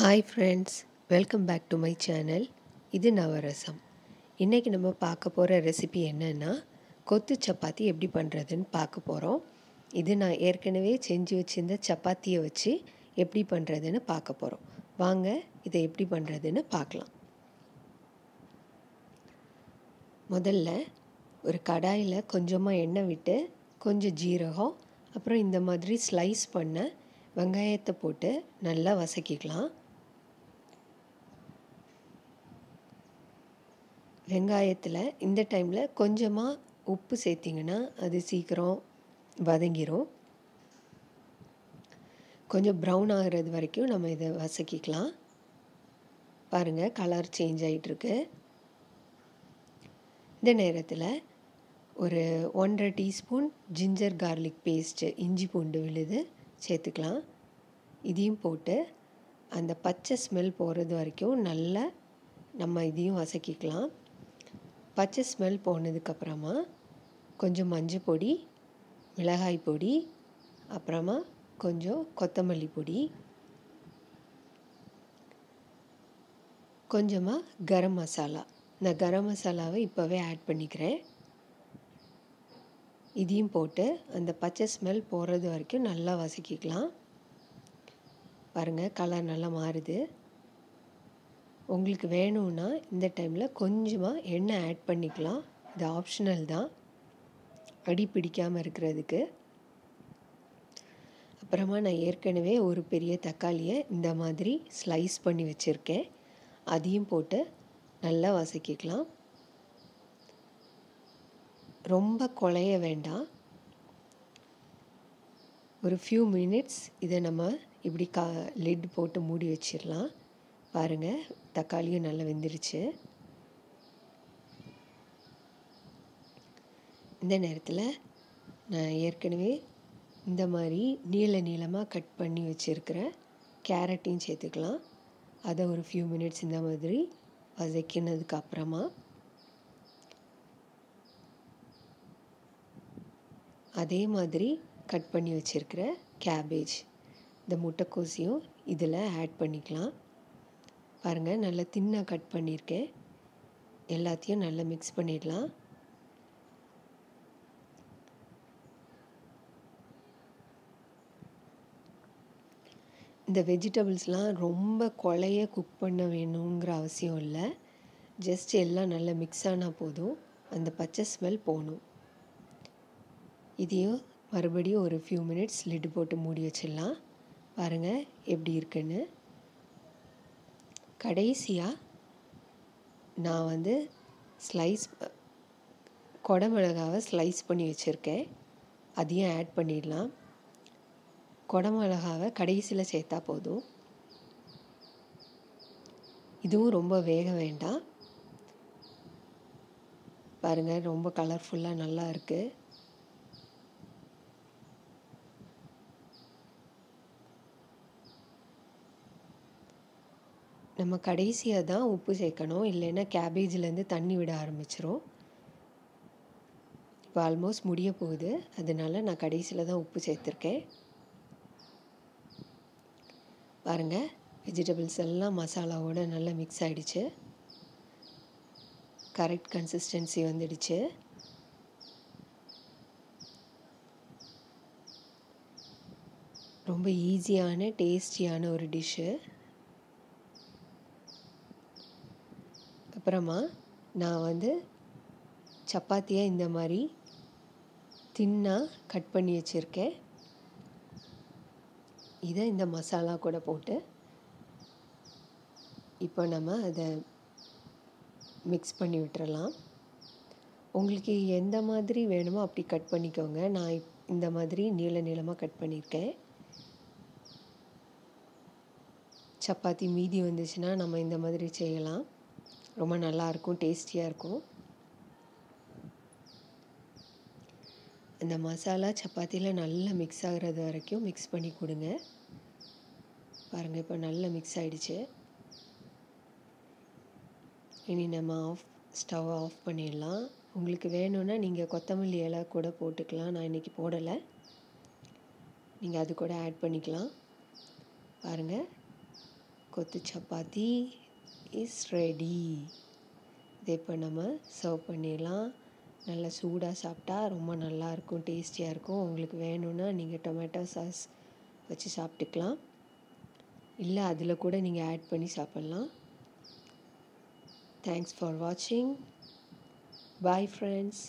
Hi friends welcome back to my channel இது நவரசம். இன்றைக்கி நம்ம பார்க்க போகிற ரெசிபி என்னென்னா கொத்து சப்பாத்தி எப்படி பண்ணுறதுன்னு பார்க்க போகிறோம் இது நான் ஏற்கனவே செஞ்சு வச்சுருந்த சப்பாத்தியை வச்சு எப்படி பண்ணுறதுன்னு பார்க்க போகிறோம் வாங்க இதை எப்படி பண்ணுறதுன்னு பார்க்கலாம். முதல்ல ஒரு கடாயில் கொஞ்சமாக எண்ணெய் விட்டு கொஞ்சம் ஜீரகம் அப்புறம் இந்த மாதிரி ஸ்லைஸ் பண்ண வெங்காயத்தை போட்டு நல்லா வசக்கிக்கலாம் வெங்காயத்தில் இந்த டைமில் கொஞ்சமாக உப்பு சேர்த்திங்கன்னா அது சீக்கிரம் வதங்கிரும். கொஞ்சம் ப்ரௌன் ஆகிறது வரைக்கும் நம்ம இதை வசக்கிக்கலாம். பாருங்கள் கலர் சேஞ்ச் ஆகிட்டுருக்கு இந்த நேரத்தில் ஒரு ஒன்றரை டீஸ்பூன் ஜிஞ்சர் கார்லிக் பேஸ்ட்டு இஞ்சி பூண்டு விழுது சேர்த்துக்கலாம். இதையும் போட்டு அந்த பச்சை ஸ்மெல் போகிறது வரைக்கும் நல்லா நம்ம இதையும் வசக்கிக்கலாம். பச்சை ஸ்மெல் போனதுக்கப்புறமா கொஞ்சம் மஞ்சள் பொடி மிளகாய் பொடி அப்புறமா கொஞ்சம் கொத்தமல்லி பொடி கொஞ்சமாக கரம் மசாலா. நான் கரம் மசாலாவை இப்போவே ஆட் பண்ணிக்கிறேன். இதையும் போட்டு அந்த பச்சை ஸ்மெல் போகிறது வரைக்கும் நல்லா வசக்கிக்கலாம் பாருங்கள் கலர் நல்லா மாறுது. உங்களுக்கு வேணும்னா இந்த டைமில் கொஞ்சமாக எண்ணெய் ஆட் பண்ணிக்கலாம். இது ஆப்ஷனல் தான். அடி பிடிக்காமல் இருக்கிறதுக்கு. அப்புறமா நான் ஏற்கனவே ஒரு பெரிய தக்காளியை இந்த மாதிரி ஸ்லைஸ் பண்ணி வச்சுருக்கேன். அதையும் போட்டு நல்லா வசக்கிக்கலாம் ரொம்ப குழைய வேண்டாம். ஒரு ஃபியூ மினிட்ஸ் இதை நம்ம இப்படி கா லிட் போட்டு மூடி வச்சிடலாம். பாருங்கள் தக்காளியும் நல்லா வெந்துருச்சு. இந்த நேரத்தில் நான் ஏற்கனவே இந்த மாதிரி நீள நீளமாக கட் பண்ணி வச்சுருக்கிற கேரட்டையும் சேர்த்துக்கலாம். அதை ஒரு ஃபியூ மினிட்ஸ் இந்த மாதிரி வதக்கினதுக்கு அப்புறமா அதே மாதிரி கட் பண்ணி வச்சுருக்கிற கேபேஜ் இந்த முட்டைக்கோசியும் இதில் ஆட் பண்ணிக்கலாம். பாருங்கள் நல்லா தின்னாக கட் பண்ணியிருக்கேன் எல்லாத்தையும் நல்லா மிக்ஸ் பண்ணிடலாம். இந்த வெஜிடபிள்ஸ்லாம் ரொம்ப கொலைய குக் பண்ண வேணுங்கிற அவசியம் இல்லை. ஜஸ்ட் எல்லாம் நல்லா மிக்ஸ் ஆனால் போதும். அந்த பச்சை ஸ்மெல் போகணும் இதையும் மறுபடியும் ஒரு ஃபியூ மினிட்ஸ் லிட் போட்டு மூடி வச்சிடலாம். பாருங்கள் எப்படி இருக்குன்னு. கடைசியாக நான் வந்து ஸ்லைஸ் கொடமிளகாவை ஸ்லைஸ் பண்ணி வச்சுருக்கேன். அதையும் ஆட் பண்ணிடலாம். கொடமிளகாவை கடைசியில் சேர்த்தா போதும். இதுவும் ரொம்ப வேக வேண்டாம். பாருங்கள் ரொம்ப கலர்ஃபுல்லாக நல்லா இருக்குது நம்ம கடைசியாக தான் உப்பு சேர்க்கணும். இல்லைன்னா கேபேஜிலேருந்து தண்ணி விட ஆரம்பிச்சிரும். இப்போ ஆல்மோஸ்ட் முடிய போகுது. அதனால நான் கடைசியில் தான் உப்பு சேர்த்துருக்கேன். பாருங்கள் வெஜிடபிள்ஸ் எல்லாம் மசாலாவோடு நல்லா மிக்ஸ் ஆகிடுச்சு கரெக்ட் கன்சிஸ்டன்சி வந்துடுச்சு. ரொம்ப ஈஸியான டேஸ்டியான ஒரு டிஷ்ஷு அப்புறமா நான் வந்து சப்பாத்தியை இந்த மாதிரி தின்னாக கட் பண்ணி வச்சுருக்கேன். இதை இந்த மசாலா கூட போட்டு இப்போ நம்ம அதை மிக்ஸ் பண்ணி விட்டுறலாம். உங்களுக்கு எந்த மாதிரி வேணுமோ அப்படி கட் பண்ணிக்கோங்க. நான் இந்த மாதிரி நீள நீளமாக கட் பண்ணியிருக்கேன். சப்பாத்தி மீதி வந்துச்சுன்னா நம்ம இந்த மாதிரி செய்யலாம். ரொம்ப நல்லாயிருக்கும் டேஸ்டியாக இருக்கும் அந்த மசாலா சப்பாத்தியில் நல்லா மிக்ஸ் ஆகிறது வரைக்கும் மிக்ஸ் பண்ணி கொடுங்க. பாருங்கள் இப்போ நல்லா மிக்ஸ் ஆகிடுச்சு இனி நம்ம ஆஃப் ஸ்டவ் ஆஃப் பண்ணிடலாம். உங்களுக்கு வேணும்னா நீங்கள் கொத்தமல்லி இலை கூட போட்டுக்கலாம். நான் இன்றைக்கி போடலை. நீங்கள் அது கூட ஆட் பண்ணிக்கலாம். பாருங்கள் கொத்து சப்பாத்தி இஸ் ரெடி இதை இப்போ நம்ம சர்வ் பண்ணிடலாம். நல்லா சூடாக சாப்பிட்டா ரொம்ப நல்லாயிருக்கும் டேஸ்டியாக இருக்கும். உங்களுக்கு வேணும்னா நீங்கள் டொமேட்டோ சாஸ் வச்சு சாப்பிட்டுக்கலாம். இல்லை அதில் கூட நீங்கள் ஆட் பண்ணி சாப்பிட்லாம். தேங்க்ஸ் ஃபார் வாட்சிங் பாய் ஃப்ரெண்ட்ஸ்